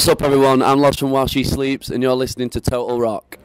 What's up, everyone? I'm Loz from While She Sleeps, and you're listening to Total Rock.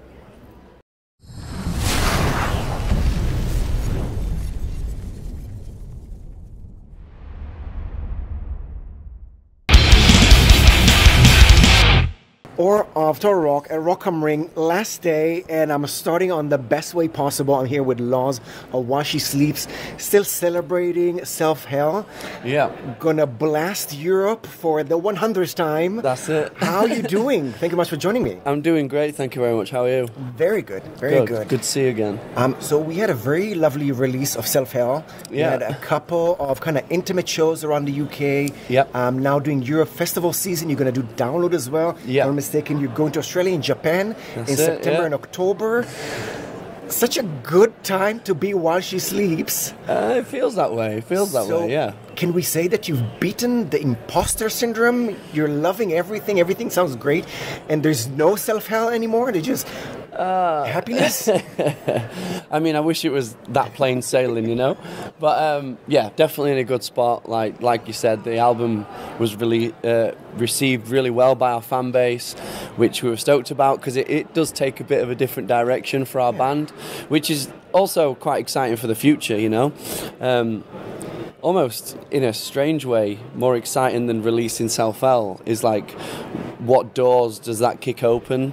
Or After Rock at Rock am Ring last day, and I'm starting on the best way possible. I'm here with Loz of While She Sleeps, still celebrating Self Hell. Yeah. Gonna blast Europe for the 100th time. That's it. How are you doing? Thank you much for joining me. I'm doing great, thank you very much. How are you? Very good, very good. Good, to see you again. Um, so we had a very lovely release of Self Hell. We Yeah. had a couple of kind of intimate shows around the UK. Yep. Um, now doing Europe Festival season. You're gonna do download as well. Yeah. Mistaken. You're going to Australia and Japan That's in it, September yeah. and October. Such a good time to be while she sleeps. Uh, it feels that way. It feels that So, way, yeah. Can we say that you've beaten the imposter syndrome? You're loving everything. Everything sounds great, and there's no self hell anymore. They just Uh, happiness. I mean, I wish it was that plain sailing, you know. But um, yeah, definitely in a good spot. Like like you said, the album was really uh, received really well by our fan base, which we were stoked about because it, it does take a bit of a different direction for our band, which is also quite exciting for the future, you know. Um, almost in a strange way more exciting than releasing Self Hell is like what doors does that kick open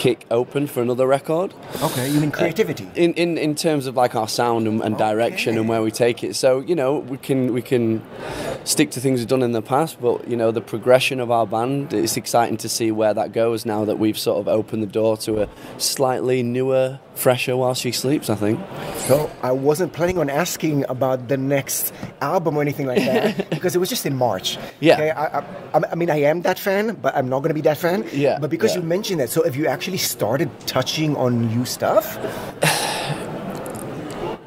kick open for another record okay, you mean uh, creativity? in, in, in terms of like our sound and, and direction and where we take it. So you know we can we can stick to things we've done in the past, but you know the progression of our band. It's exciting to see where that goes now that we've sort of opened the door to a slightly newer, fresher while she sleeps. I think. So I wasn't planning on asking about the next album or anything like that because it was just in March. Yeah. Okay. I, I, I mean, I am that fan, but I'm not going to be that fan. Yeah, But because yeah. you mentioned that, so have you actually started touching on new stuff?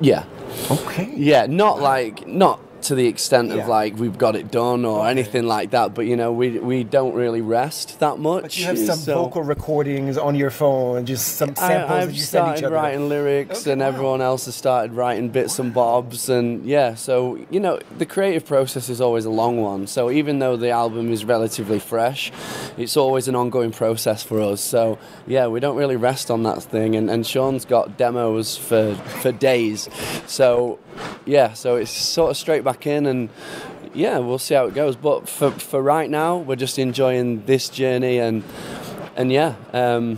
Yeah. Okay. Yeah, not like not to the extent Yeah. of like we've got it done or anything like that. But you know, we we don't really rest that much. But you have some so- vocal recordings on your phone, just some samples I, I've you send each started writing lyrics, Okay, and wow. everyone else has started writing bits and bobs, and yeah. So you know, the creative process is always a long one. So even though the album is relatively fresh, it's always an ongoing process for us. So yeah, we don't really rest on that thing. And, and Sean's got demos for for days. So yeah, so it's sort of straight back in and. Yeah, we'll see how it goes. But for, for right now, we're just enjoying this journey and and yeah, um,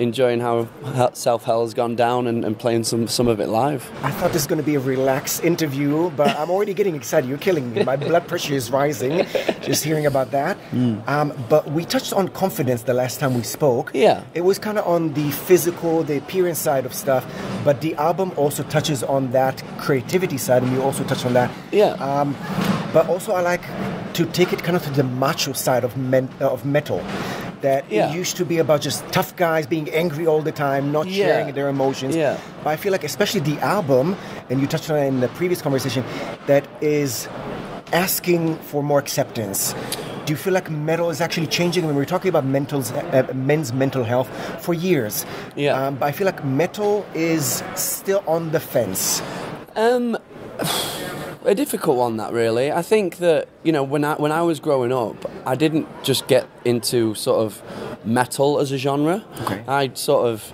enjoying how Self Hell has gone down and, and playing some, some of it live. I thought this was going to be a relaxed interview, but I'm already getting excited. You're killing me. My blood pressure is rising just hearing about that. Hmm. Um, but we touched on confidence the last time we spoke. Yeah. It was kind of on the physical, the appearance side of stuff, but the album also touches on that creativity side, and you also touched on that. Yeah. Um, but also, I like to take it kind of to the macho side of, men, uh, of metal. That Yeah. it used to be about just tough guys being angry all the time, not Yeah. sharing their emotions. Yeah. But I feel like, especially the album, and you touched on it in the previous conversation, that is asking for more acceptance. Do you feel like metal is actually changing? When we're talking about mental's, uh, men's mental health for years, Yeah. Um, but I feel like metal is still on the fence. Um, a difficult one that really. I think that you know when I when I was growing up, I didn't just get into sort of metal as a genre. Okay. I sort of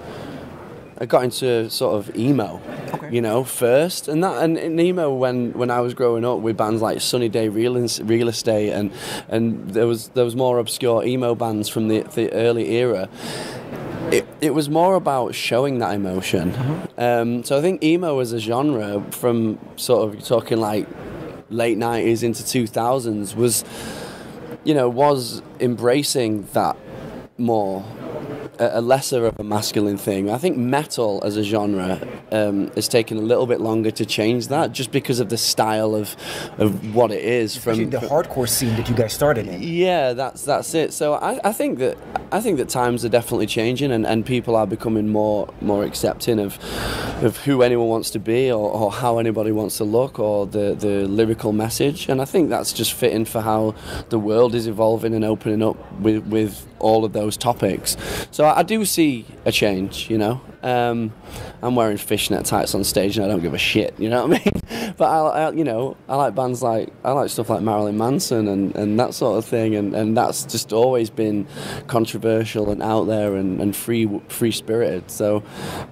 I got into sort of emo. Okay. You know, first, and that and, and emo when, when I was growing up with bands like Sunny Day Real, Real Estate, and and there was there was more obscure emo bands from the the early era. It, it was more about showing that emotion. Um, so I think emo as a genre, from sort of talking like late nineties into two thousands, was you know was embracing that more a, lesser of a masculine thing. I think metal as a genre um, has taken a little bit longer to change that, just because of the style of of what it is Especially from the hardcore scene that you guys started in. yeah, that's that's it. So I, I think that I think that times are definitely changing, and, and people are becoming more more accepting of of who anyone wants to be, or, or how anybody wants to look, or the the lyrical message. And I think that's just fitting for how the world is evolving and opening up with with all of those topics. So I do see a change. You know, um, I'm wearing fishnet tights on stage, and I don't give a shit. You know what I mean? but I, I, you know, I like bands like I like stuff like Marilyn Manson and, and that sort of thing, and, and that's just always been controversial and out there and, and free free spirited. So,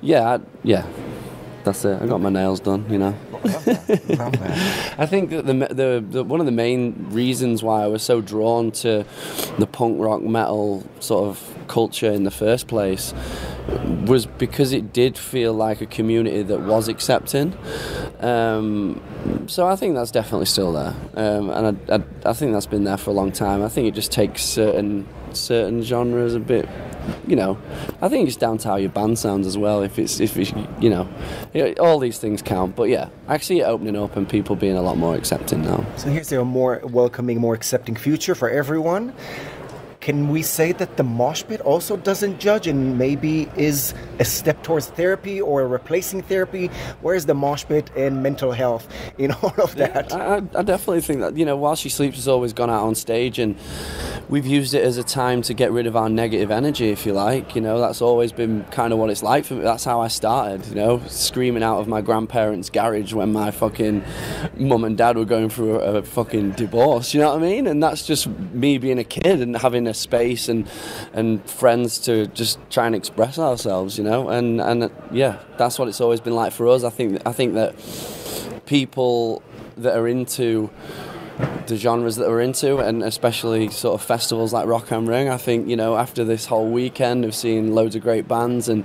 yeah, I, yeah, that's it. I got my nails done, you know. I think that the, the, the one of the main reasons why I was so drawn to the punk rock metal sort of culture in the first place was because it did feel like a community that was accepting. Um, so I think that's definitely still there, um, and I, I, I think that's been there for a long time. I think it just takes certain certain genres a bit you know, I think it's down to how your band sounds as well. If it's, if it's, you know, all these things count. But yeah, I see it opening up and people being a lot more accepting now. So here's a more welcoming, more accepting future for everyone. Can we say that the mosh pit also doesn't judge and maybe is a step towards therapy or replacing therapy? Where's the mosh pit and mental health in all of that? Yeah, I, I, definitely think that, you know, While She Sleeps has always gone out on stage and we've used it as a time to get rid of our negative energy, if you like. You know, that's always been kind of what it's like for me. That's how I started, you know, screaming out of my grandparents' garage when my fucking mum and dad were going through a, a fucking divorce, you know what I mean? And that's just me being a kid and having a space and and friends to just try and express ourselves, you know. And and yeah, that's what it's always been like for us. I think I think that people that are into the genres that we're into, and especially sort of festivals like Rock am Ring. I think you know after this whole weekend of seeing loads of great bands and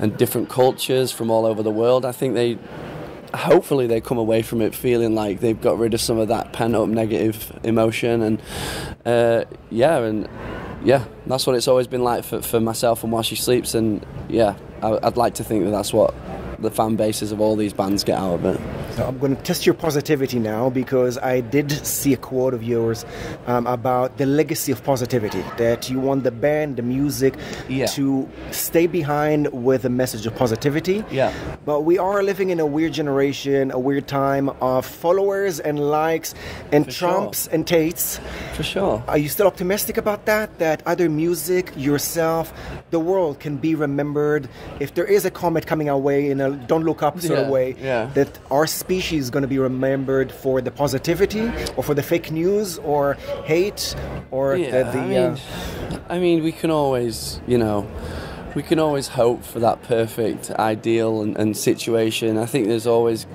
and different cultures from all over the world, I think they hopefully they come away from it feeling like they've got rid of some of that pent up negative emotion and uh, yeah and yeah, that's what it's always been like for, for myself and while she sleeps. And yeah, I, I'd like to think that that's what the fan bases of all these bands get out of it. So I'm going to test your positivity now because I did see a quote of yours um, about the legacy of positivity. That you want the band, the music, yeah. to stay behind with a message of positivity. Yeah. But we are living in a weird generation, a weird time of followers and likes and For Trumps sure. and Tates. For sure. Are you still optimistic about that? That either music, yourself, the world can be remembered if there is a comet coming our way in a don't look up sort yeah. of way. Yeah. That our species is going to be remembered for the positivity or for the fake news or hate or yeah, the. the I, mean, uh, I mean, we can always, you know we can always hope for that perfect ideal and, and, situation. I think there's always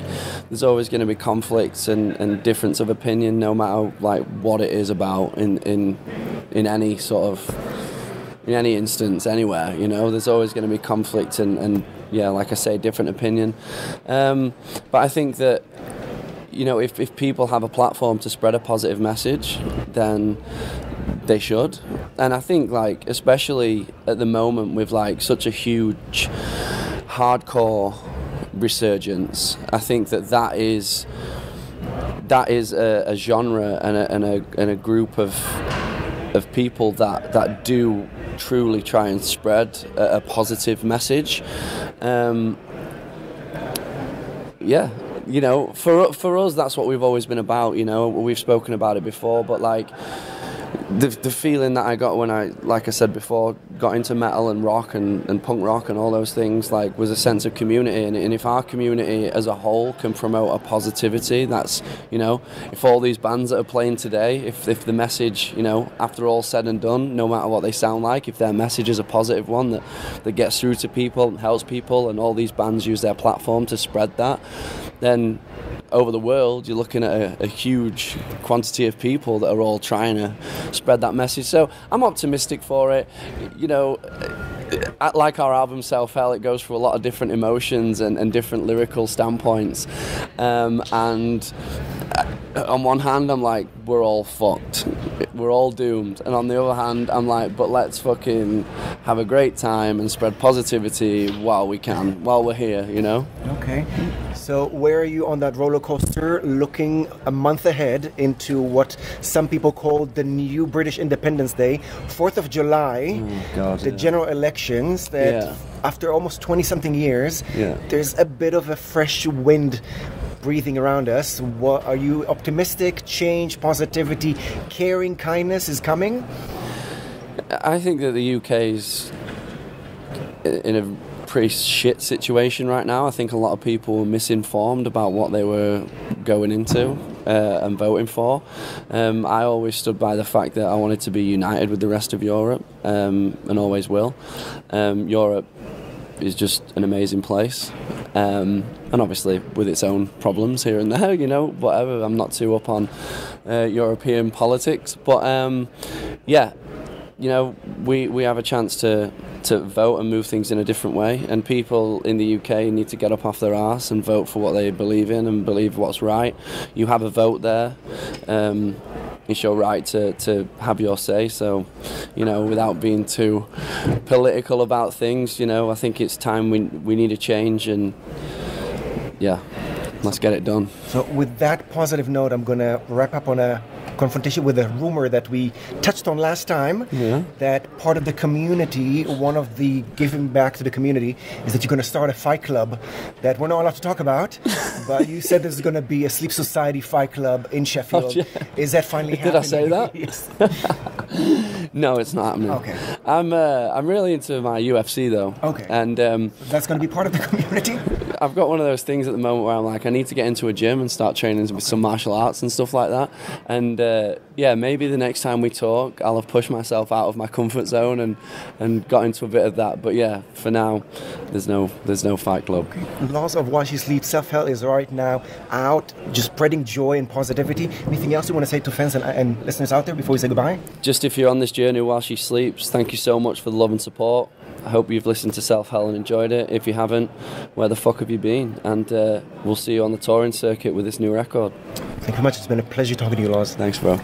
there's always going to be conflicts and, and, difference of opinion, no matter like what it is about in in in any sort of in any instance anywhere. You know, there's always going to be conflict and, and yeah, like I say, different opinion. Um, but I think that you know, if, if people have a platform to spread a positive message, then they should. And I think, like, especially at the moment with like such a huge hardcore resurgence, I think that that is that is a, a genre and a, and a, and a group of of people that that do truly try and spread a, a positive message. Um, yeah, you know, for for us, that's what we've always been about. You know, we've spoken about it before, but like the, the feeling that I got when I, like I said before, got into metal and rock and, and punk rock and all those things, like was a sense of community. And, and if our community as a whole can promote a positivity, that's, you know, if all these bands that are playing today, if, if the message, you know, after all said and done, no matter what they sound like, if their message is a positive one that, that gets through to people and helps people, and all these bands use their platform to spread that, then over the world, you're looking at a, a, huge quantity of people that are all trying to spread that message. So I'm optimistic for it. You know, like our album Self Hell, it goes through a lot of different emotions and, and different lyrical standpoints. Um, and Uh, on one hand, I'm like, we're all fucked. We're all doomed. And on the other hand, I'm like, but let's fucking have a great time and spread positivity while we can, while we're here, you know? Okay. So, where are you on that roller coaster looking a month ahead into what some people call the new British Independence Day, 4th of July, oh, God, the yeah. general elections that yeah. after almost 20 something years, yeah. there's a bit of a fresh wind breathing around us. What, are you optimistic? Change, positivity, caring, kindness is coming? I think that the UK's in a pretty shit situation right now. I think a lot of people were misinformed about what they were going into uh, and voting for. Um, I always stood by the fact that I wanted to be united with the rest of Europe um, and always will. Um, Europe is just an amazing place. Um, and obviously with its own problems here and there, you know, whatever. I'm not too up on uh, European politics, but um, yeah, you know, we, we have a chance to to vote and move things in a different way. And people in the UK need to get up off their arse and vote for what they believe in and believe what's right. You have a vote there. Um, it's your right to, to have your say. So, you know, without being too political about things, you know, I think it's time we, we need a change and, yeah, let's get it done. So, with that positive note, I'm going to wrap up on a confrontation with a rumor that we touched on last time Yeah. that part of the community, one of the giving back to the community, is that you're going to start a fight club that we're not allowed to talk about. but you said there's going to be a Sleeps Society fight club in Sheffield. Oh, yeah. Is that finally Did I say happening? that? yes. No, it's not happening. Okay. I'm uh, I'm really into my UFC though. Okay. And um, That's going to be part of the community. I've got one of those things at the moment where I'm like, I need to get into a gym and start training with some martial arts and stuff like that. And uh, yeah, maybe the next time we talk, I'll have pushed myself out of my comfort zone and, and got into a bit of that. But yeah, for now, there's no there's no fight club. Loz of While She Sleeps Self Help is right now out, just spreading joy and positivity. Anything else you want to say to fans and, and listeners out there before we say goodbye? Just if you're on this journey while she sleeps, thank you so much for the love and support. I hope you've listened to Self Hell and enjoyed it. If you haven't, where the fuck have you been? And uh, we'll see you on the touring circuit with this new record. Thank you very much. It's been a pleasure talking to you, Loz. Thanks, bro.